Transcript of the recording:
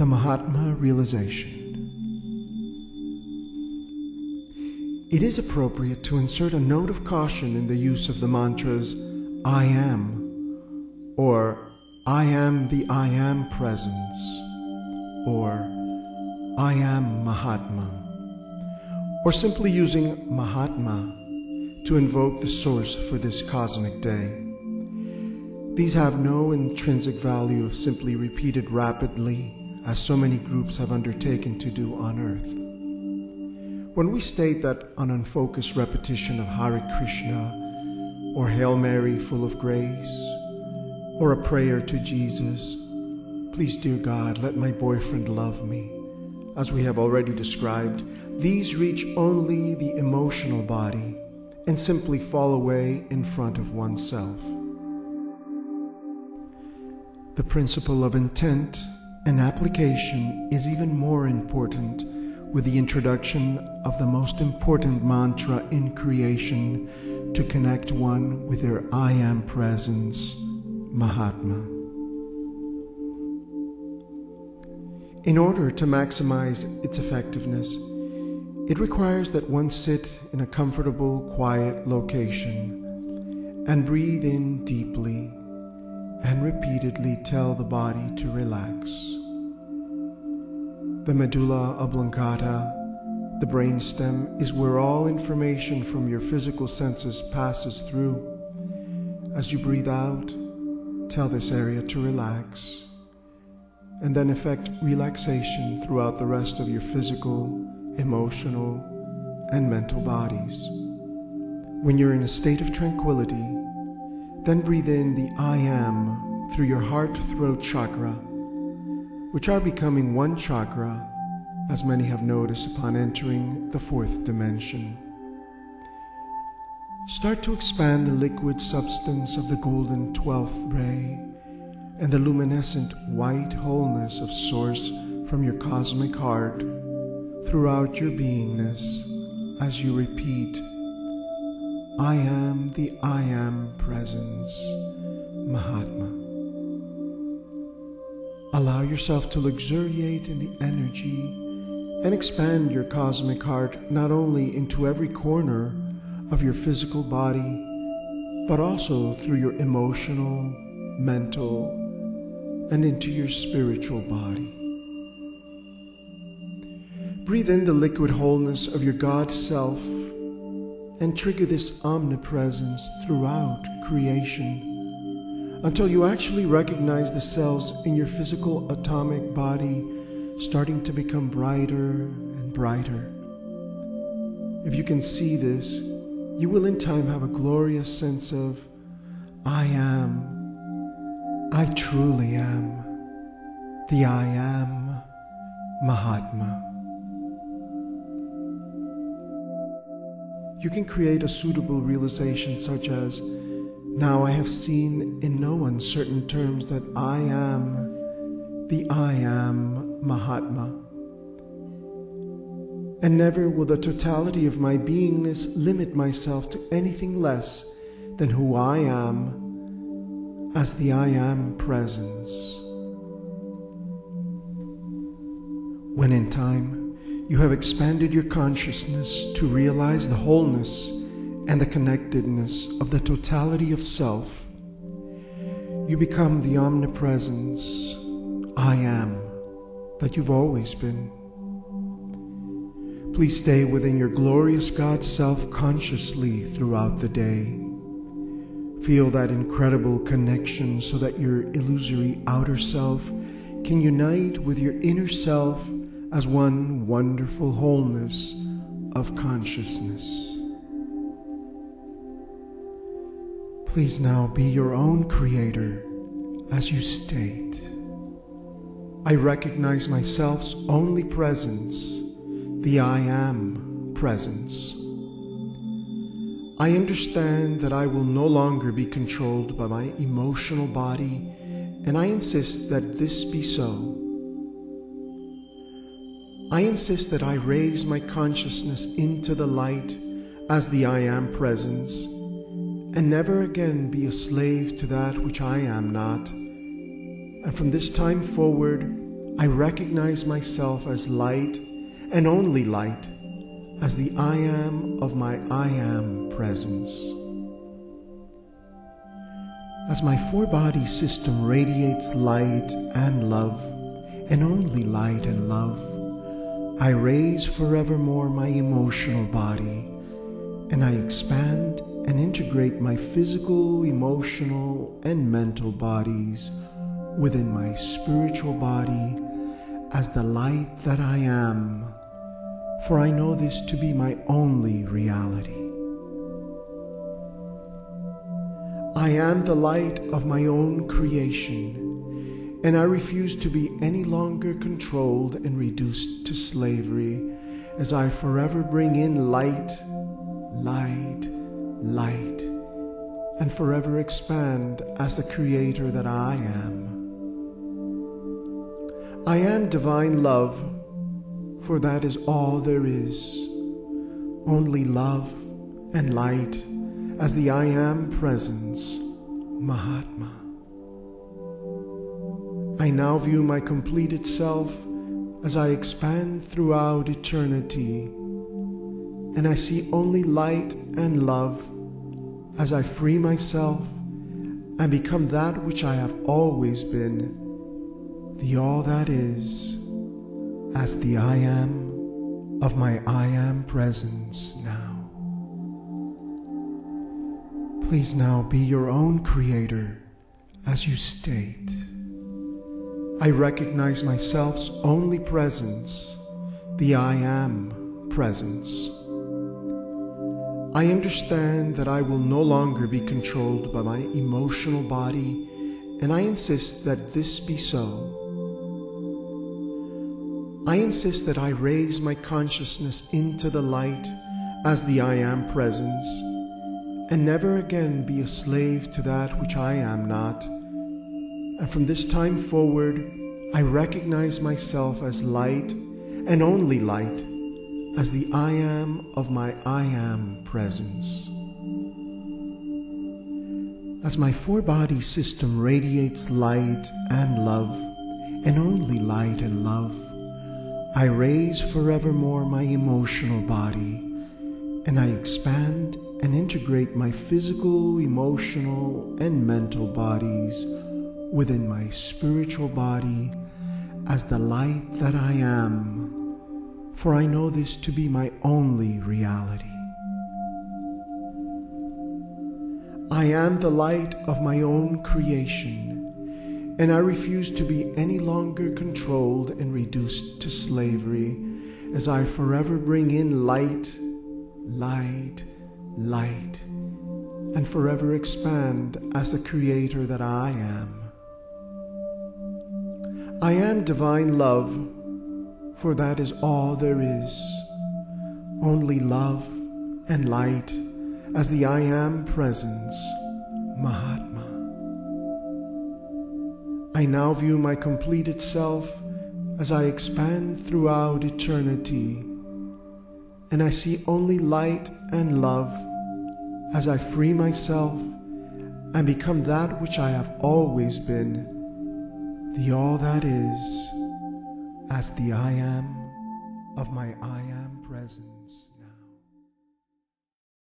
the Mahatma realization. It is appropriate to insert a note of caution in the use of the mantras I am, or I am the I am presence, or I am Mahatma, or simply using Mahatma to invoke the source for this cosmic day. These have no intrinsic value if simply repeated rapidly, as so many groups have undertaken to do on earth. When we state that an unfocused repetition of Hare Krishna, or Hail Mary full of grace, or a prayer to Jesus, please, dear God, let my boyfriend love me, as we have already described, these reach only the emotional body and simply fall away in front of oneself. The principle of intent and application is even more important with the introduction of the most important mantra in creation to connect one with their I Am presence, Mahatma. In order to maximize its effectiveness, it requires that one sit in a comfortable, quiet location and breathe in deeply and repeatedly tell the body to relax the medulla oblongata, the brainstem, is where all information from your physical senses passes through. As you breathe out, tell this area to relax, and then effect relaxation throughout the rest of your physical, emotional, and mental bodies. When you're in a state of tranquility, then breathe in the I am through your heart throat chakra which are becoming one chakra, as many have noticed upon entering the fourth dimension. Start to expand the liquid substance of the golden twelfth ray and the luminescent white wholeness of Source from your cosmic heart throughout your beingness as you repeat, I am the I am presence, Mahatma. Allow yourself to luxuriate in the energy and expand your cosmic heart not only into every corner of your physical body, but also through your emotional, mental, and into your spiritual body. Breathe in the liquid wholeness of your God self and trigger this omnipresence throughout creation until you actually recognize the cells in your physical atomic body starting to become brighter and brighter. If you can see this, you will in time have a glorious sense of, I am, I truly am, the I am Mahatma. You can create a suitable realization such as, now I have seen in no uncertain terms that I am the I am Mahatma. And never will the totality of my beingness limit myself to anything less than who I am as the I am presence. When in time you have expanded your consciousness to realize the wholeness and the connectedness of the totality of self, you become the omnipresence I am that you've always been. Please stay within your glorious God self consciously throughout the day. Feel that incredible connection so that your illusory outer self can unite with your inner self as one wonderful wholeness of consciousness. Please now be your own creator as you state. I recognize myself's only presence, the I am presence. I understand that I will no longer be controlled by my emotional body, and I insist that this be so. I insist that I raise my consciousness into the light as the I am presence and never again be a slave to that which I am not. And from this time forward, I recognize myself as light and only light, as the I am of my I am presence. As my four body system radiates light and love, and only light and love, I raise forevermore my emotional body, and I expand and integrate my physical, emotional, and mental bodies within my spiritual body as the light that I am, for I know this to be my only reality. I am the light of my own creation, and I refuse to be any longer controlled and reduced to slavery as I forever bring in light, light, light, and forever expand as the creator that I am. I am divine love, for that is all there is. Only love and light as the I am presence, Mahatma. I now view my completed self as I expand throughout eternity, and I see only light and love as I free myself and become that which I have always been, the all that is, as the I am of my I am presence now. Please now be your own creator as you state. I recognize myself's only presence, the I am presence. I understand that I will no longer be controlled by my emotional body, and I insist that this be so. I insist that I raise my consciousness into the light as the I am presence and never again be a slave to that which I am not. And from this time forward, I recognize myself as light and only light, as the I am of my I am presence. As my four body system radiates light and love, and only light and love, I raise forevermore my emotional body, and I expand and integrate my physical, emotional, and mental bodies within my spiritual body as the light that I am, for I know this to be my only reality. I am the light of my own creation, and I refuse to be any longer controlled and reduced to slavery as I forever bring in light, light, light, and forever expand as the creator that I am. I am divine love, for that is all there is. Only love and light as the I am presence, Mahatma. I now view my completed self as I expand throughout eternity and I see only light and love as I free myself and become that which I have always been, the all that is, as the I am of my I am.